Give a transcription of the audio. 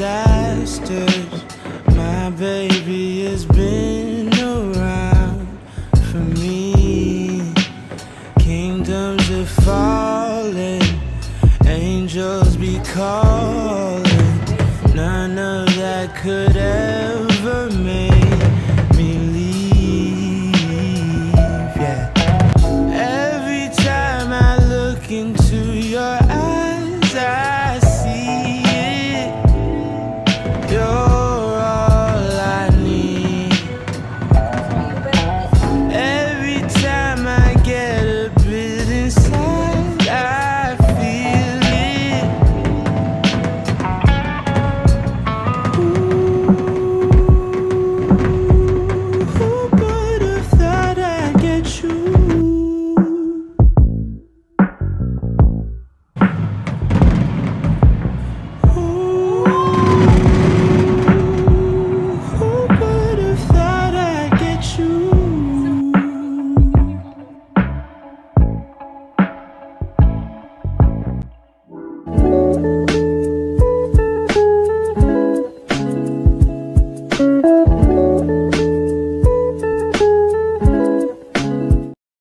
disasters. My baby has been around for me. Kingdoms are falling calling. None of that could ever